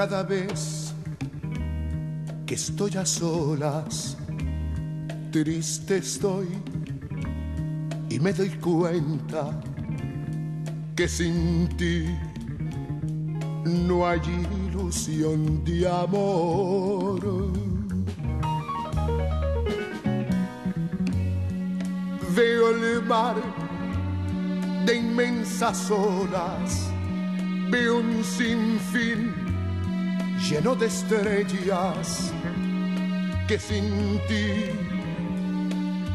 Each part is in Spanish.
cada vez que estoy a solas, triste estoy y me doy cuenta que sin ti no hay ilusión de amor. Veo el mar de inmensas olas, veo un sinfín lleno de estrellas que sin ti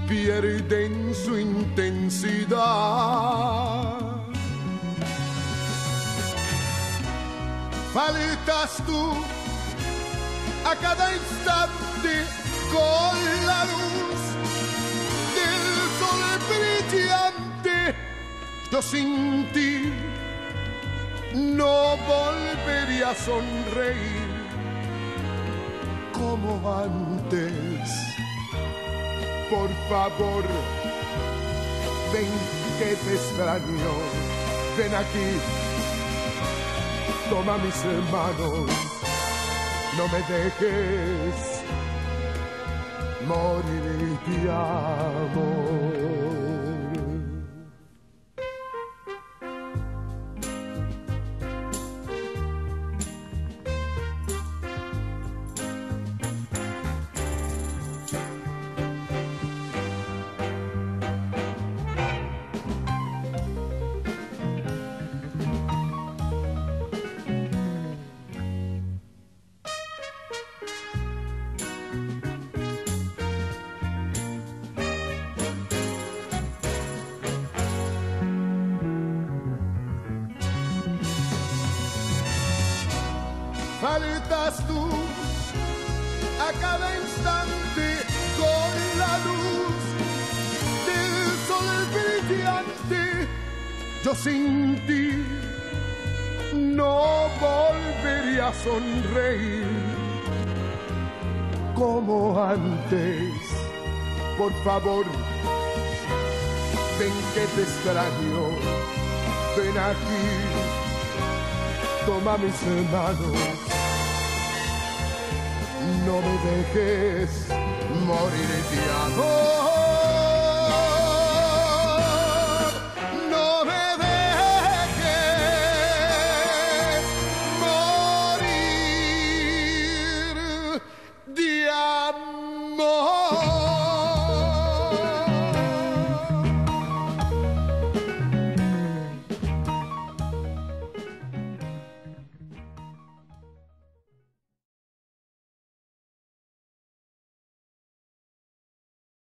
pierden su intensidad. Faltas tú a cada instante con la luz del sol brillante. Yo sin ti no volvería a sonreír como antes. Por favor, ven que te extraño, ven aquí, toma mis manos, no me dejes morir de amor. Faltas tú a cada instante con la luz del sol brillante. Yo sin ti no volvería a sonreír como antes. Por favor, ven que te extraño, ven aquí, toma mis manos no me dejes morir de amor.